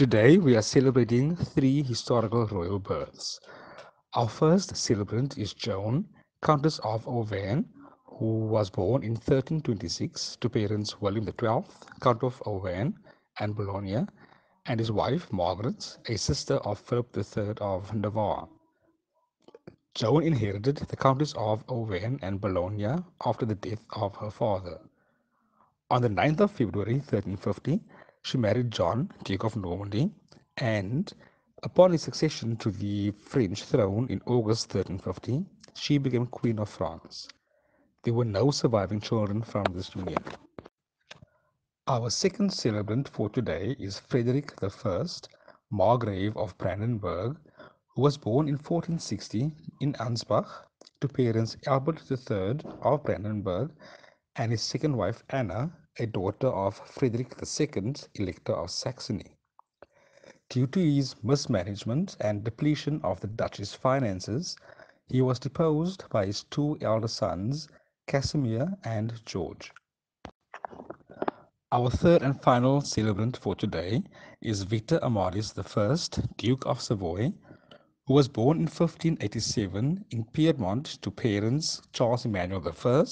Today we are celebrating three historical royal births. Our first celebrant is Joan, Countess of Auvergne, who was born in 1326 to parents William XII, Count of Auvergne and Boulogne, and his wife Margaret, a sister of Philip III of Navarre. Joan inherited the Countess of Auvergne and Boulogne after the death of her father. On the 9th of February 1350, she married John, Duke of Normandy, and upon his succession to the French throne in August 1350, she became Queen of France. There were no surviving children from this union. Our second celebrant for today is Frederick I, Margrave of Brandenburg, who was born in 1460 in Ansbach to parents Albert III of Brandenburg and his second wife Anna, a daughter of Frederick II, Elector of Saxony. Due to his mismanagement and depletion of the Duchy's finances, he was deposed by his two elder sons, Casimir and George. Our third and final celebrant for today is Victor Amadeus I, Duke of Savoy, who was born in 1587 in Piedmont to parents Charles Emmanuel I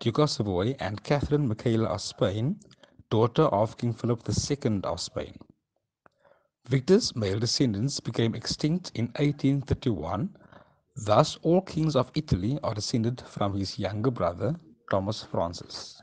Duke of Savoy and Catherine Michaela of Spain, daughter of King Philip II of Spain. Victor's male descendants became extinct in 1831, thus all kings of Italy are descended from his younger brother, Thomas Francis.